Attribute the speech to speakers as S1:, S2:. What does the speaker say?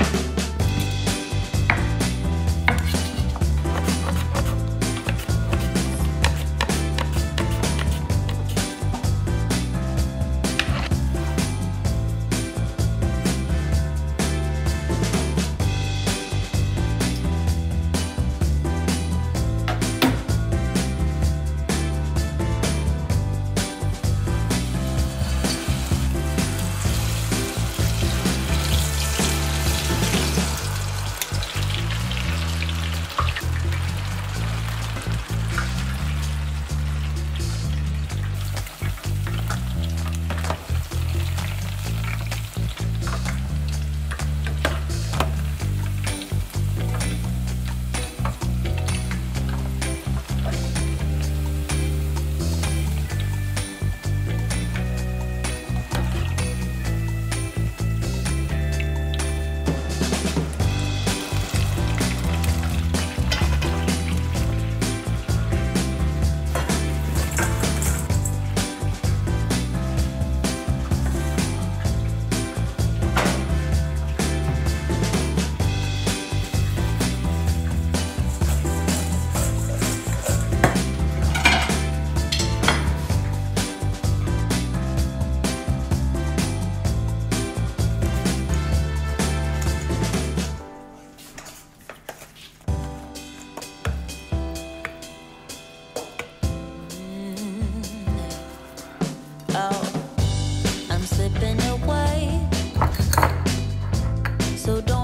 S1: Bye. So don't